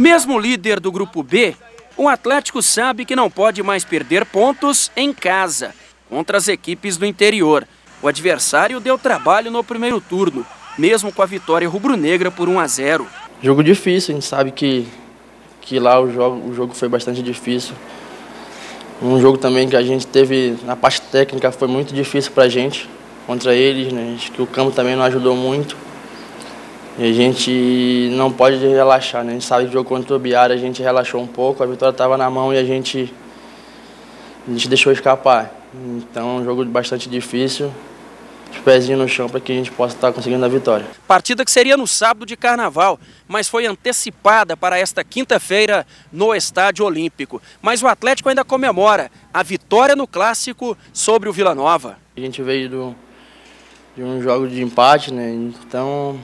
Mesmo líder do grupo B, o Atlético sabe que não pode mais perder pontos em casa contra as equipes do interior. O adversário deu trabalho no primeiro turno, mesmo com a vitória rubro-negra por 1 a 0. Jogo difícil, a gente sabe que, que lá o jogo, o jogo foi bastante difícil. Um jogo também que a gente teve, na parte técnica, foi muito difícil para a gente, contra eles, né? Acho que o campo também não ajudou muito. E a gente não pode relaxar, né? A gente sabe que o jogo contra o Biara a gente relaxou um pouco, a vitória estava na mão e a gente, a gente deixou escapar. Então, é um jogo bastante difícil, os pezinhos no chão para que a gente possa estar conseguindo a vitória. Partida que seria no sábado de carnaval, mas foi antecipada para esta quinta-feira no Estádio Olímpico. Mas o Atlético ainda comemora a vitória no clássico sobre o Vila Nova. A gente veio do, de um jogo de empate, né? Então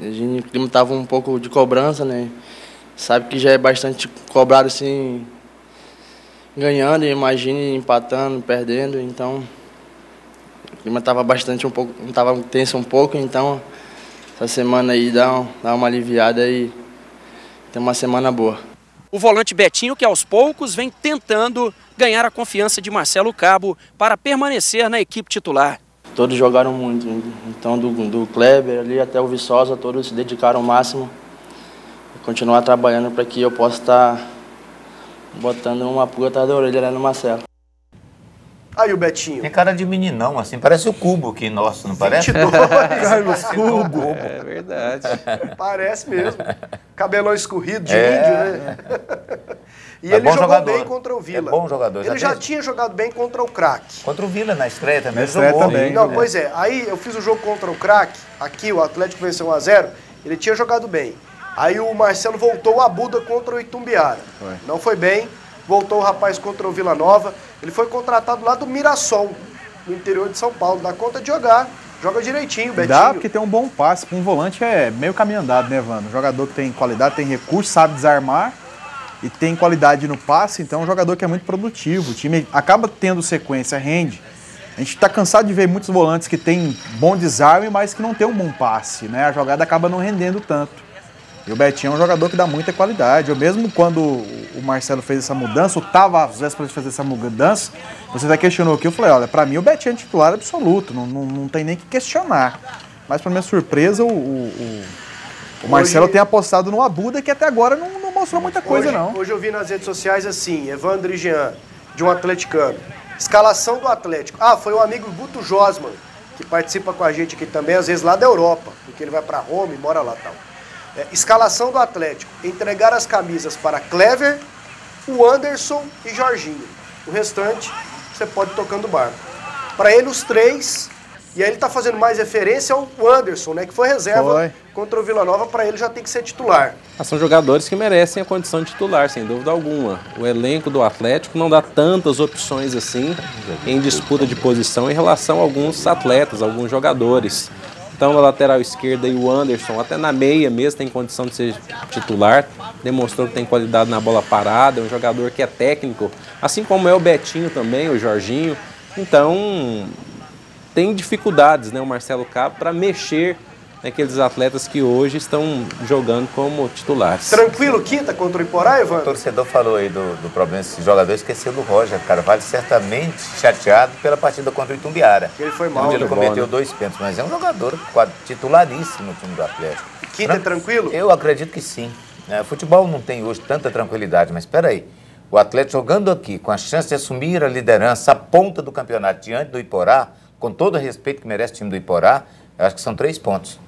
a gente, o clima estava um pouco de cobrança, né? Sabe que já é bastante cobrado assim, ganhando, imagine empatando, perdendo, então o clima estava bastante um pouco, estava tenso um pouco, então essa semana aí dá, dá uma aliviada e tem uma semana boa. O volante Betinho, que aos poucos vem tentando ganhar a confiança de Marcelo Cabo para permanecer na equipe titular. Todos jogaram muito, então do, do Kleber ali até o Viçosa, todos se dedicaram ao máximo. Continuar trabalhando para que eu possa estar botando uma pulga atrás da orelha lá no Marcelo. Aí o Betinho. Tem cara de meninão, assim, parece o Cubo aqui nosso, não parece? 22, Carlos Cubo. É verdade. Parece mesmo. Cabelão escorrido de É. índio, né? E É ele jogou jogador. bem contra o Vila. É bom jogador, já Ele já fez? tinha jogado bem contra o craque. Contra o Vila na estreia também. Na estreia jogou. também. Não, pois é. Aí eu fiz o jogo contra o craque, aqui o Atlético venceu 1x0, ele tinha jogado bem. Aí o Marcelo voltou a Buda contra o Itumbiara. Foi. Não foi bem, voltou o rapaz contra o Vila Nova. Ele foi contratado lá do Mirassol, no interior de São Paulo. Dá conta de jogar, joga direitinho, Betinho. Dá porque tem um bom passe. Com um volante é meio caminho andado, né, Vano? Jogador que tem qualidade, tem recurso, sabe desarmar e tem qualidade no passe, então é um jogador que é muito produtivo. O time acaba tendo sequência, rende. A gente está cansado de ver muitos volantes que têm bom desarme, mas que não tem um bom passe, né? A jogada acaba não rendendo tanto. E o Betinho é um jogador que dá muita qualidade. Eu mesmo quando o Marcelo fez essa mudança, ou estava às vésperas de fazer essa mudança, você até questionou aqui, eu falei, olha, para mim o Betinho é titular absoluto, não, não, não tem nem que questionar. Mas para minha surpresa, o, o, o- o Marcelo Hoje- tem apostado no Abuda, que até agora não mostrou muita coisa, hoje, não. Hoje eu vi nas redes sociais assim, Evandro e Jean, de um atleticano. Escalação do Atlético. Ah, foi o amigo Guto Josman, que participa com a gente aqui também, às vezes lá da Europa, porque ele vai para Roma e mora lá tal. É, escalação do Atlético. Entregar as camisas para Clever, o Anderson e Jorginho. O restante, você pode tocando o barco. Para ele, os três. E aí ele tá fazendo mais referência ao Anderson, né? Que foi reserva Foi. contra o Vila Nova, para ele já tem que ser titular. Ah, São jogadores que merecem a condição de titular, sem dúvida alguma. O elenco do Atlético não dá tantas opções assim em disputa de posição em relação a alguns atletas, alguns jogadores. Então, na lateral esquerda e o Anderson, até na meia mesmo, tem condição de ser titular. Demonstrou que tem qualidade na bola parada, é um jogador que é técnico, assim como é o Betinho também, o Jorginho. Então, tem dificuldades, né, o Marcelo Cabo, para mexer naqueles atletas que hoje estão jogando como titulares. Tranquilo, quinta contra o Iporá, O Evandro? torcedor falou aí do, do problema desses jogadores, esqueceu do Roger Carvalho, certamente chateado pela partida contra o Itumbiara. Que ele foi mal, Onde ele né? cometeu Bom, né? dois pênaltis, mas é um jogador titularíssimo no time do Atlético. Quinta é tranquilo? Eu acredito que sim. É, futebol não tem hoje tanta tranquilidade, mas espera aí. O Atlético jogando aqui, com a chance de assumir a liderança, a ponta do campeonato diante do Iporá, com todo o respeito que merece o time do Iporá, eu acho que são três pontos.